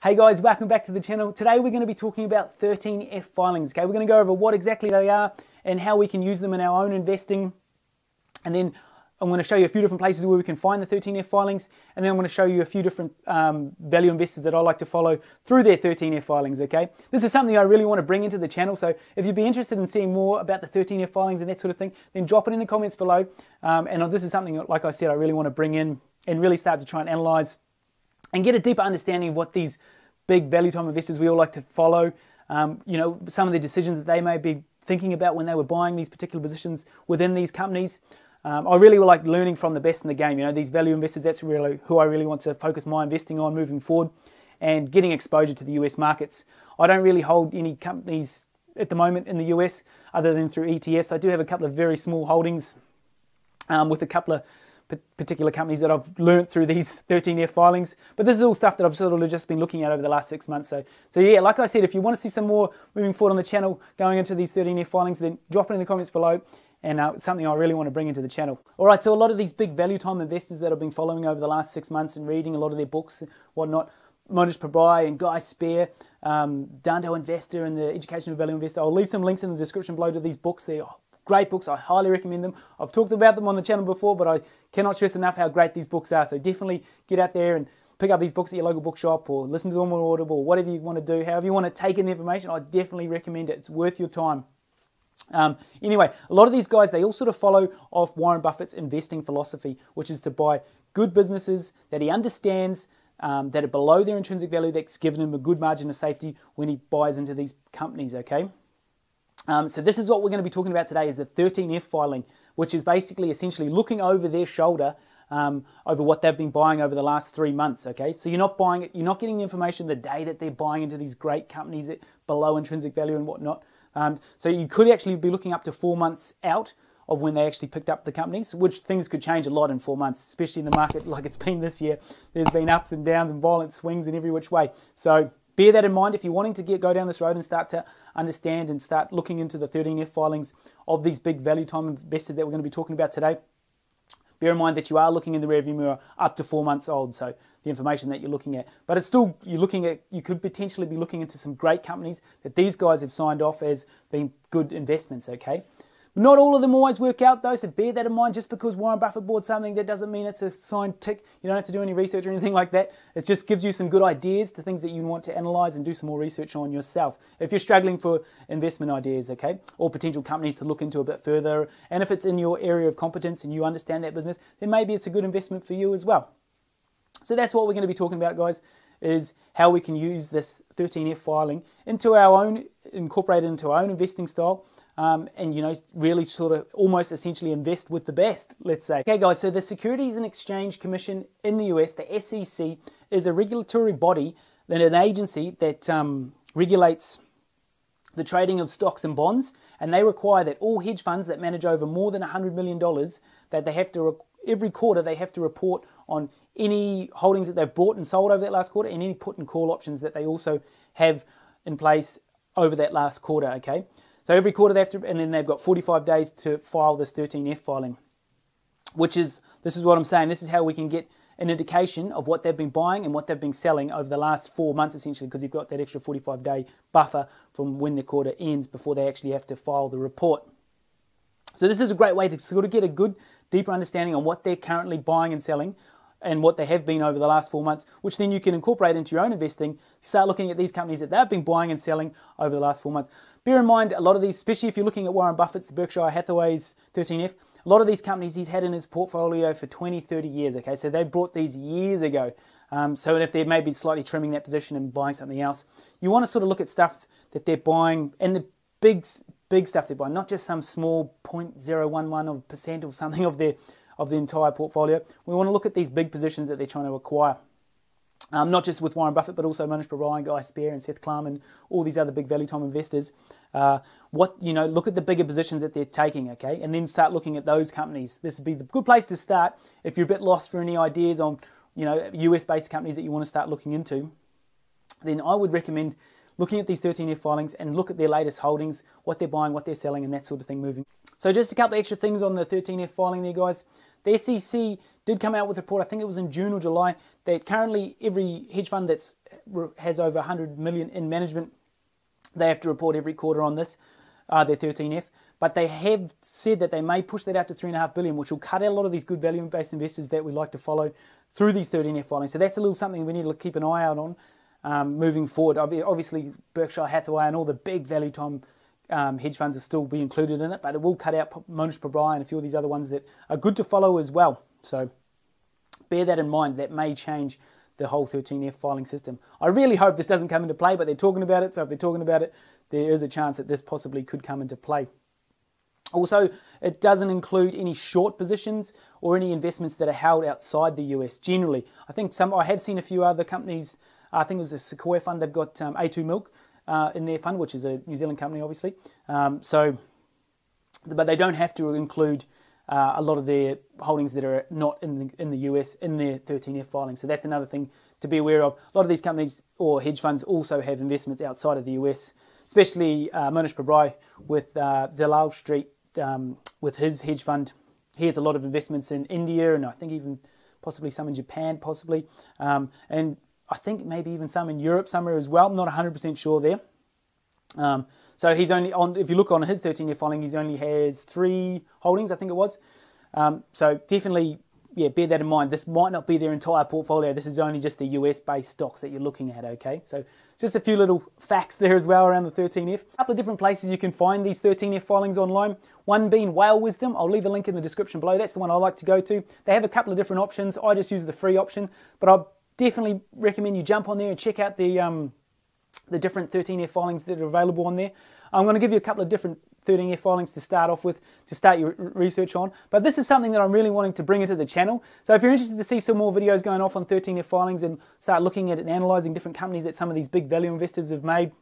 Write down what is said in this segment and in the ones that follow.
Hey guys, welcome back to the channel. Today we're going to be talking about 13F filings. Okay, we're going to go over what exactly they are and how we can use them in our own investing. And then I'm going to show you a few different places where we can find the 13F filings. And then I'm going to show you a few different um, value investors that I like to follow through their 13F filings. Okay, this is something I really want to bring into the channel. So if you'd be interested in seeing more about the 13F filings and that sort of thing, then drop it in the comments below. Um, and this is something, like I said, I really want to bring in and really start to try and analyze and get a deeper understanding of what these big value time investors we all like to follow, um, you know, some of the decisions that they may be thinking about when they were buying these particular positions within these companies. Um, I really like learning from the best in the game. You know, these value investors, that's really who I really want to focus my investing on moving forward and getting exposure to the US markets. I don't really hold any companies at the moment in the US other than through ETFs. I do have a couple of very small holdings um, with a couple of particular companies that I've learnt through these 13F filings. But this is all stuff that I've sort of just been looking at over the last six months. So, so yeah, like I said, if you want to see some more moving forward on the channel going into these 13F filings, then drop it in the comments below. And uh, something I really want to bring into the channel. All right, so a lot of these big value time investors that I've been following over the last six months and reading a lot of their books and whatnot, Mohnish Pabrai and Guy Spier, um, Dhandho Investor and the Educational Value Investor. I'll leave some links in the description below to these books. They're Great books. I highly recommend them. I've talked about them on the channel before, but I cannot stress enough how great these books are. So definitely get out there and pick up these books at your local bookshop or listen to them on Audible or whatever you want to do. However you want to take in the information, I definitely recommend it. It's worth your time. Um, anyway, a lot of these guys, they all sort of follow off Warren Buffett's investing philosophy, which is to buy good businesses that he understands um, that are below their intrinsic value that's given him a good margin of safety when he buys into these companies, okay? Um, so this is what we're going to be talking about today is the 13F filing, which is basically essentially looking over their shoulder um, over what they've been buying over the last three months. Okay, so you're not buying it, you're not getting the information the day that they're buying into these great companies at below intrinsic value and whatnot. Um, so you could actually be looking up to four months out of when they actually picked up the companies, which things could change a lot in four months, especially in the market like it's been this year. There's been ups and downs and violent swings in every which way. So bear that in mind if you're wanting to get go down this road and start to understand and start looking into the 13F filings of these big value time investors that we're going to be talking about today. Bear in mind that you are looking in the rearview mirror up to four months old, so the information that you're looking at. But it's still you're looking at you could potentially be looking into some great companies that these guys have signed off as being good investments. Okay, not all of them always work out though, so bear that in mind. Just because Warren Buffett bought something, that doesn't mean it's a signed tick. You don't have to do any research or anything like that. It just gives you some good ideas to things that you want to analyze and do some more research on yourself. If you're struggling for investment ideas, okay, or potential companies to look into a bit further, and if it's in your area of competence and you understand that business, then maybe it's a good investment for you as well. So that's what we're going to be talking about, guys, is how we can use this 13F filing into our own, incorporated into our own investing style um, and you know really sort of almost essentially invest with the best let's say. Okay guys so the securities and exchange commission in the us the sec is a regulatory body and an agency that um, regulates the trading of stocks and bonds and they require that all hedge funds that manage over more than $100 million that they have to every quarter they have to report on any holdings that they've bought and sold over that last quarter and any put and call options that they also have in place over that last quarter okay so every quarter they have to, and then they've got 45 days to file this 13F filing, which is, this is what I'm saying, this is how we can get an indication of what they've been buying and what they've been selling over the last four months, essentially, because you've got that extra 45 day buffer from when the quarter ends before they actually have to file the report. So this is a great way to sort of get a good, deeper understanding on what they're currently buying and selling and what they have been over the last four months, which then you can incorporate into your own investing. Start looking at these companies that they've been buying and selling over the last four months. Bear in mind, a lot of these, especially if you're looking at Warren Buffett's, the Berkshire Hathaway's 13F, a lot of these companies he's had in his portfolio for 20, 30 years, okay? So they bought these years ago. Um, so if they're maybe slightly trimming that position and buying something else, you want to sort of look at stuff that they're buying and the big, big stuff they're buying, not just some small 0.011 of percent of something of their of the entire portfolio. We want to look at these big positions that they're trying to acquire. Um, not just with Warren Buffett, but also Mohnish Pabrai, Guy Spier, and Seth Klarman, all these other big value time investors. Uh, what you know, look at the bigger positions that they're taking, okay, and then start looking at those companies. This would be the good place to start if you're a bit lost for any ideas on, you know, US-based companies that you want to start looking into. Then I would recommend looking at these 13F filings and look at their latest holdings, what they're buying, what they're selling, and that sort of thing moving. So just a couple of extra things on the 13F filing there, guys. The SEC did come out with a report, I think it was in June or July, that currently every hedge fund that has over 100 million in management, they have to report every quarter on this, uh, their 13F. But they have said that they may push that out to 3.5 billion, which will cut out a lot of these good value based investors that we like to follow through these 13F filings. So that's a little something we need to keep an eye out on um, moving forward. Obviously, Berkshire Hathaway and all the big value time um, hedge funds will still be included in it, but it will cut out Mohnish Pabrai and a few of these other ones that are good to follow as well. So bear that in mind. That may change the whole 13F filing system. I really hope this doesn't come into play, but they're talking about it. So if they're talking about it, there is a chance that this possibly could come into play. Also, it doesn't include any short positions or any investments that are held outside the US. Generally, I think some I have seen a few other companies. I think it was a Sequoia fund. They've got um, A2 Milk uh, in their fund, which is a New Zealand company, obviously. Um, so, but they don't have to include uh, a lot of their holdings that are not in the in the US in their 13F filing. So that's another thing to be aware of. A lot of these companies or hedge funds also have investments outside of the US, especially uh, Mohnish Pabrai with uh, Dalal Street um, with his hedge fund. He has a lot of investments in India and I think even possibly some in Japan, possibly, um, and I think maybe even some in Europe somewhere as well. I'm not 100% sure there. Um, so he's only on. If you look on his 13F filing, he only has three holdings, I think it was. Um, so definitely, yeah, bear that in mind. This might not be their entire portfolio. This is only just the US-based stocks that you're looking at. Okay, so just a few little facts there as well around the 13F. A couple of different places you can find these 13F filings online. One being Whale Wisdom. I'll leave a link in the description below. That's the one I like to go to. They have a couple of different options. I just use the free option, but I definitely recommend you jump on there and check out the um, the different 13F filings that are available on there. I'm going to give you a couple of different 13F filings to start off with, to start your research on. But this is something that I'm really wanting to bring into the channel. So if you're interested to see some more videos going off on 13F filings and start looking at and analysing different companies that some of these big value investors have made,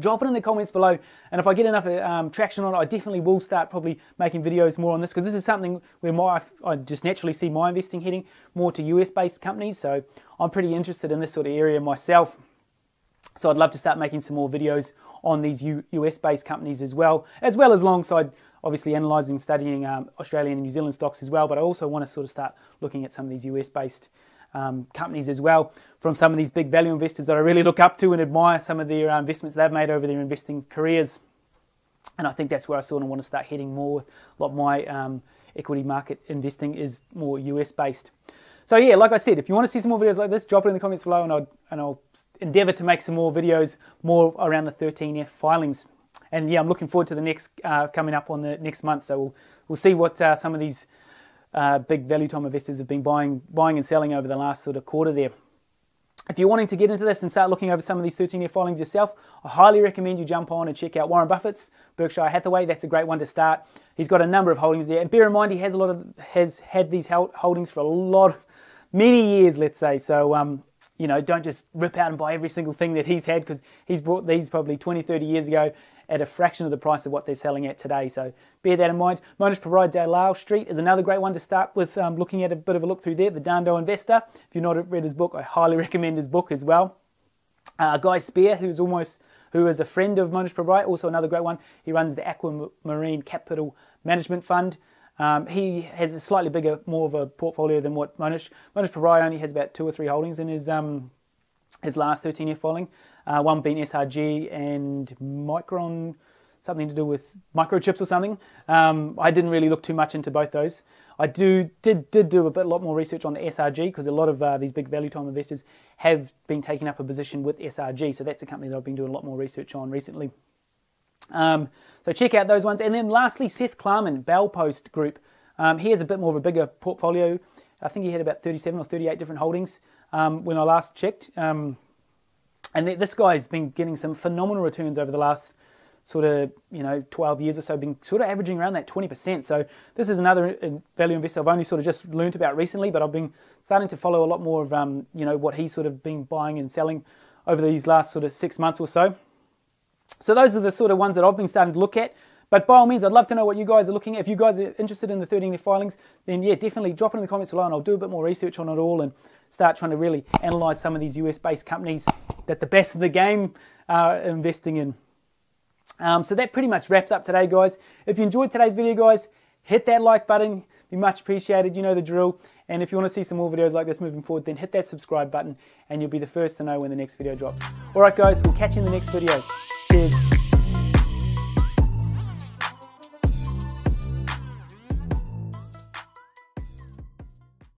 drop it in the comments below. And if I get enough um, traction on it I definitely will start probably making videos more on this because this is something where my I just naturally see my investing heading more to US based companies. So I'm pretty interested in this sort of area myself. So I'd love to start making some more videos on these US based companies as well, as well as alongside obviously analysing, studying um, Australian and New Zealand stocks as well. But I also want to sort of start looking at some of these US based um, companies as well from some of these big value investors that I really look up to and admire some of their uh, investments they've made over their investing careers. And I think that's where I sort of want to start heading more. With a lot of my um, equity market investing is more US based. So yeah, like I said, if you want to see some more videos like this, drop it in the comments below and I'll, and I'll endeavour to make some more videos more around the 13F filings. And yeah, I'm looking forward to the next uh, coming up on the next month. So we'll, we'll see what uh, some of these uh, big value time investors have been buying, buying and selling over the last sort of quarter there. If you're wanting to get into this and start looking over some of these 13F filings yourself, I highly recommend you jump on and check out Warren Buffett's Berkshire Hathaway. That's a great one to start. He's got a number of holdings there, and bear in mind he has a lot of has had these holdings for a lot of many years, let's say. So, um, you know, don't just rip out and buy every single thing that he's had because he's bought these probably 20, 30 years ago at a fraction of the price of what they're selling at today. So bear that in mind. Mohnish Pabrai Dalal Street is another great one to start with, um, looking at a bit of a look through there. The Dhandho Investor. If you've not read his book, I highly recommend his book as well. Uh, Guy Spier, who's almost who is a friend of Mohnish Pabrai, also another great one. He runs the Aquamarine Capital Management Fund. Um, he has a slightly bigger, more of a portfolio than what Mohnish. Mohnish Pabrai only has about two or three holdings in his um, his last 13F filing. Uh, one being SRG and Micron, something to do with microchips or something. Um, I didn't really look too much into both those. I do did did do a bit a lot more research on the SRG because a lot of uh, these big value time investors have been taking up a position with SRG. So that's a company that I've been doing a lot more research on recently. Um, so check out those ones. And then lastly, Seth Klarman, Baupost Group. Um, he has a bit more of a bigger portfolio. I think he had about 37 or 38 different holdings um, when I last checked. Um, and th- this guy's been getting some phenomenal returns over the last sort of you know 12 years or so, been sort of averaging around that 20%. So this is another uh, value investor I've only sort of just learnt about recently, but I've been starting to follow a lot more of um, you know what he's sort of been buying and selling over these last sort of six months or so. So those are the sort of ones that I've been starting to look at. But by all means, I'd love to know what you guys are looking at. If you guys are interested in the 13 filings, then yeah, definitely drop it in the comments below and I'll do a bit more research on it all and start trying to really analyze some of these US based companies that the best of the game are investing in. Um, so that pretty much wraps up today, guys. If you enjoyed today's video, guys, hit that like button. Be much appreciated. You know the drill. And if you want to see some more videos like this moving forward, then hit that subscribe button and you'll be the first to know when the next video drops. All right, guys, we'll catch you in the next video. Cheers.